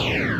Bye.